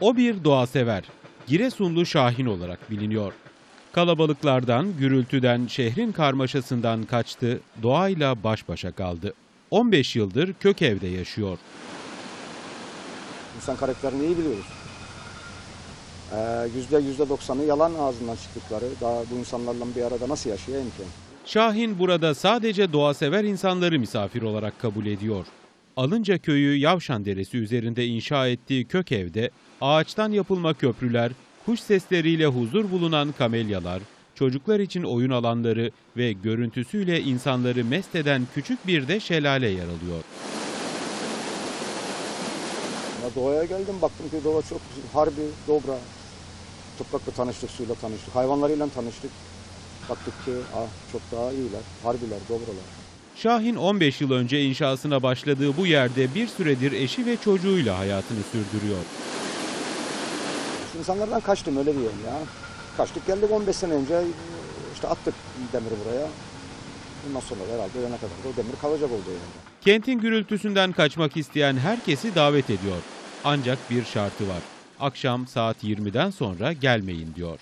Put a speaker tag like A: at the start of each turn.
A: O bir doğa sever. Giresunlu Şahin olarak biliniyor. Kalabalıklardan, gürültüden, şehrin karmaşasından kaçtı, doğayla baş başa kaldı. 15 yıldır kök evde yaşıyor.
B: İnsan karakterini iyi biliyoruz. Ee, Yüzde yüzde doksanı yalan ağzından çıktıkları. Daha bu insanlarla bir arada nasıl yaşayayım ki?
A: Şahin burada sadece doğa sever insanları misafir olarak kabul ediyor. Alınca köyü Yavşan Deresi üzerinde inşa ettiği kök evde ağaçtan yapılma köprüler, kuş sesleriyle huzur bulunan kamelyalar, çocuklar için oyun alanları ve görüntüsüyle insanları mest eden küçük bir de şelale yer alıyor.
B: Ya doğaya geldim baktım ki doğa çok güzel. Harbi, dobra. Toprakla tanıştık, suyla tanıştık. Hayvanlarıyla tanıştık. Baktık ki ah, çok daha iyiler. Harbiler, dobralar.
A: Şahin 15 yıl önce inşasına başladığı bu yerde bir süredir eşi ve çocuğuyla hayatını sürdürüyor.
B: İnsanlardan kaçtım öyle diyeyim ya. Kaçtık geldik 15 sene önce işte attık demiri buraya. Bundan sonra herhalde ölene kadar da o demir kalacak oldu yani.
A: Kentin gürültüsünden kaçmak isteyen herkesi davet ediyor. Ancak bir şartı var. Akşam saat 20'den sonra gelmeyin diyor.